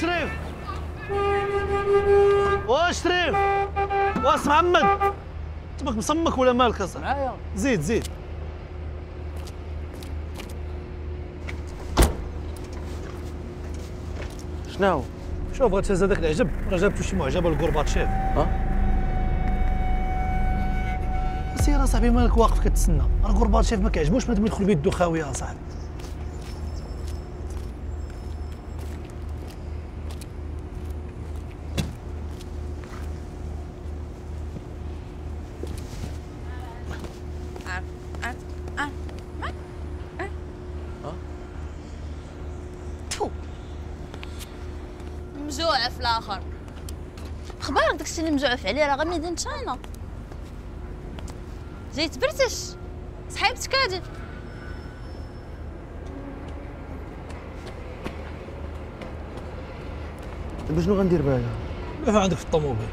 شريف واش شريف وأس محمد. تمك مصمك ولا مالك اصاحبي معايا زيد زيد. شنو شوف بغيت تهز هذاك العجب؟ راه جابتو شي معجبة لكورباتشيف ها؟ سير أصاحبي مالك واقف كتسنى. راه كورباتشيف ما كيعجبوش بنادم يدخل بيدو خاويه أصاحبي. تفو مزوع في الآخر. أخبارك داك الشيء اللي مزوعف عليه راه غير ميدان تشاينا جاي تبرتش صحيبتك هادي دابا شنو غندير بها دابا عندك في الطوموبيل.